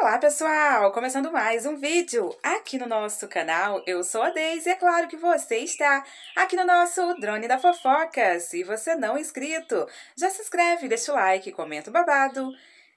Olá pessoal, começando mais um vídeo aqui no nosso canal. Eu sou a Deise e é claro que você está aqui no nosso Drone da Fofoca. Se você não é inscrito, já se inscreve, deixa o like, comenta o babado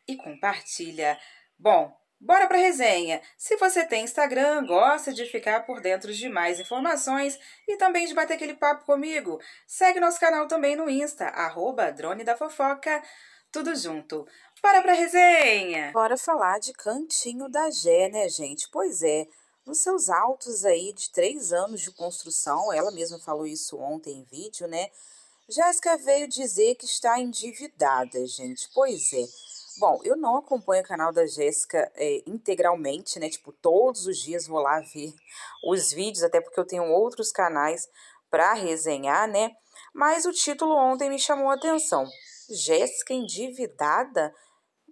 e compartilha. Bom, bora pra resenha. Se você tem Instagram, gosta de ficar por dentro de mais informações e também de bater aquele papo comigo, segue nosso canal também no Insta, arroba Drone da Fofoca, tudo junto. Bora pra resenha! Bora falar de Cantinho da Gé, né, gente? Pois é, nos seus autos aí de três anos de construção, ela mesma falou isso ontem em vídeo, né? Jéssica veio dizer que está endividada, gente. Pois é. Bom, eu não acompanho o canal da Jéssica é, integralmente, né? Tipo, todos os dias vou lá ver os vídeos, até porque eu tenho outros canais para resenhar, né? Mas o título ontem me chamou a atenção. Jéssica endividada?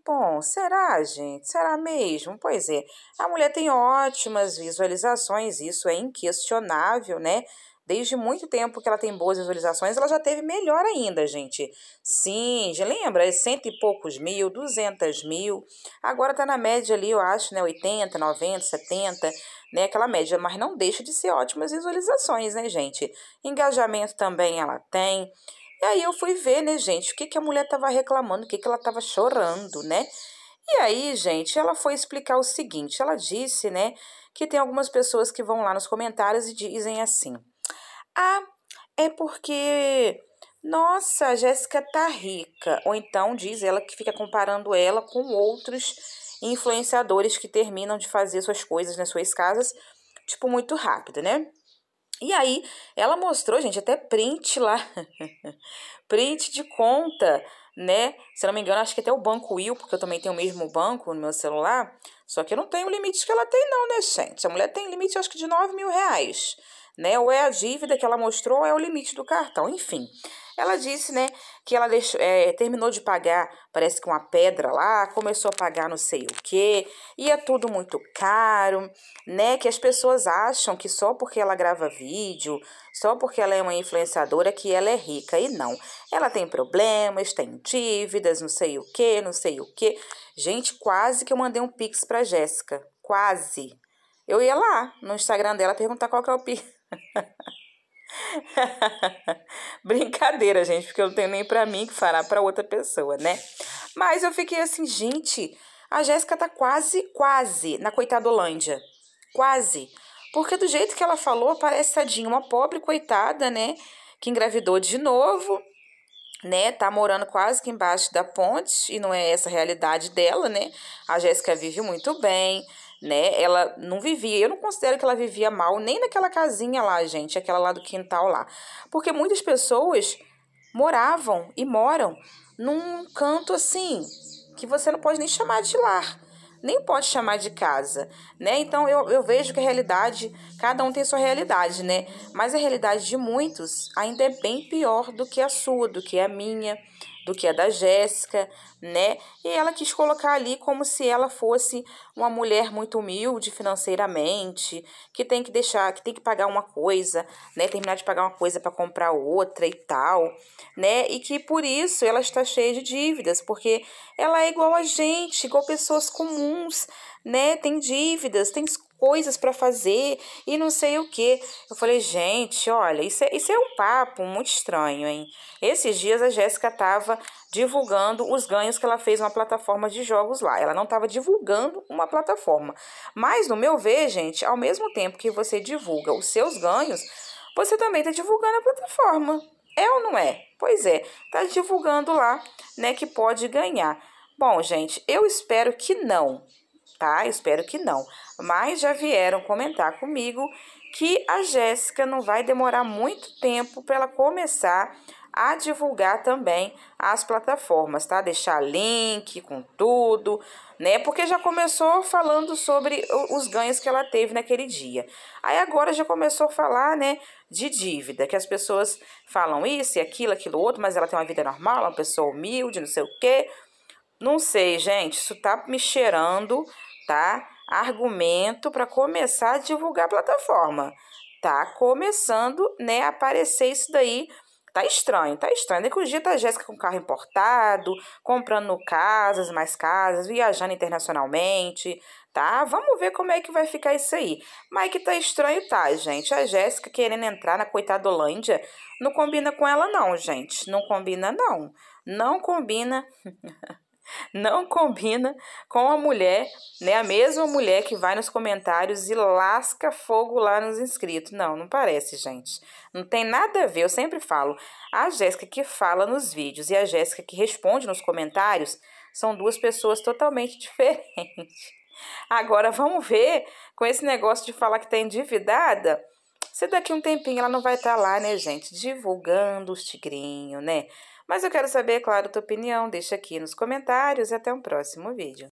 Bom, será, gente? Será mesmo? Pois é, a mulher tem ótimas visualizações, isso é inquestionável, né? Desde muito tempo que ela tem boas visualizações, ela já teve melhor ainda, gente. Sim, já lembra? É cento e poucos mil, duzentas mil. Agora tá na média ali, eu acho, né? 80, 90, 70, né? Aquela média, mas não deixa de ser ótimas visualizações, né, gente? Engajamento também ela tem. E aí eu fui ver, né, gente, o que, que a mulher estava reclamando, o que, que ela estava chorando, né? E aí, gente, ela foi explicar o seguinte: ela disse, né, que tem algumas pessoas que vão lá nos comentários e dizem assim: Ah, é porque. Nossa, a Jéssica tá rica. Ou então diz ela que fica comparando ela com outros influenciadores que terminam de fazer suas coisas nas suas casas, tipo, muito rápido, né? E aí, ela mostrou, gente, até print lá. print de conta, né? Se não me engano, acho que até o banco Will, porque eu também tenho o mesmo banco no meu celular. Só que eu não tenho o limite que ela tem, não, né, gente? A mulher tem limite, acho que de 9 mil reais. Né? Ou é a dívida que ela mostrou, ou é o limite do cartão. Enfim, ela disse, né, que ela deixou, é, terminou de pagar, parece que uma pedra lá, começou a pagar não sei o que, e é tudo muito caro, né, que as pessoas acham que só porque ela grava vídeo, só porque ela é uma influenciadora que ela é rica, e não. Ela tem problemas, tem dívidas, não sei o que, não sei o que. Gente, quase que eu mandei um pix pra Jéssica, quase. Eu ia lá no Instagram dela perguntar qual que é o pix. Brincadeira, gente, porque eu não tenho nem para mim que fará para outra pessoa, né? Mas eu fiquei assim, gente, a Jéssica tá quase, quase na coitadolândia. Quase. Porque do jeito que ela falou, parece tadinha, uma pobre coitada, né? Que engravidou de novo, né? Tá morando quase que embaixo da ponte, e não é essa a realidade dela, né? A Jéssica vive muito bem, né? Ela não vivia, eu não considero que ela vivia mal nem naquela casinha lá, gente, aquela lá do quintal lá. Porque muitas pessoas moravam e moram num canto assim, que você não pode nem chamar de lar, nem pode chamar de casa, né? Então eu, eu vejo que a realidade, cada um tem sua realidade, né? Mas a realidade de muitos ainda é bem pior do que a sua, do que a minha, do que a da Jéssica, né? E ela quis colocar ali como se ela fosse uma mulher muito humilde financeiramente, que tem que deixar, que tem que pagar uma coisa, né? Terminar de pagar uma coisa para comprar outra e tal, né? E que por isso ela está cheia de dívidas, porque ela é igual a gente, igual pessoas comuns, né? Tem dívidas, tem coisas para fazer e não sei o que. Eu falei, gente, olha, isso é, isso é um papo muito estranho, hein? Esses dias a Jéssica tava divulgando os ganhos que ela fez uma plataforma de jogos lá. Ela não estava divulgando uma plataforma. Mas, no meu ver, gente, ao mesmo tempo que você divulga os seus ganhos, você também está divulgando a plataforma. É ou não é? Pois é, tá divulgando lá, né, que pode ganhar. Bom, gente, eu espero que não, tá? espero que não. Mas já vieram comentar comigo que a Jéssica não vai demorar muito tempo para ela começar a divulgar também as plataformas, tá? Deixar link com tudo, né? Porque já começou falando sobre os ganhos que ela teve naquele dia. Aí agora já começou a falar, né, de dívida, que as pessoas falam isso e aquilo, aquilo outro, mas ela tem uma vida normal, uma pessoa humilde, não sei o quê. Não sei, gente, isso tá me cheirando tá? Argumento para começar a divulgar a plataforma. Tá começando, né, a aparecer isso daí Tá estranho, tá estranho. Daqui um dia tá a Jéssica com carro importado, comprando casas, mais casas, viajando internacionalmente, tá? Vamos ver como é que vai ficar isso aí. Mas que tá estranho, tá, gente? A Jéssica querendo entrar na Coitadolândia não combina com ela, não, gente. Não combina, não. Não combina. não combina com a mulher, né? A mesma mulher que vai nos comentários e lasca fogo lá nos inscritos. Não, não parece, gente. Não tem nada a ver. Eu sempre falo, a Jéssica que fala nos vídeos e a Jéssica que responde nos comentários são duas pessoas totalmente diferentes. Agora vamos ver com esse negócio de falar que tá endividada. Se daqui um tempinho ela não vai estar tá lá, né, gente, divulgando os tigrinhos, né? Mas eu quero saber, claro, a tua opinião. Deixa aqui nos comentários e até um próximo vídeo.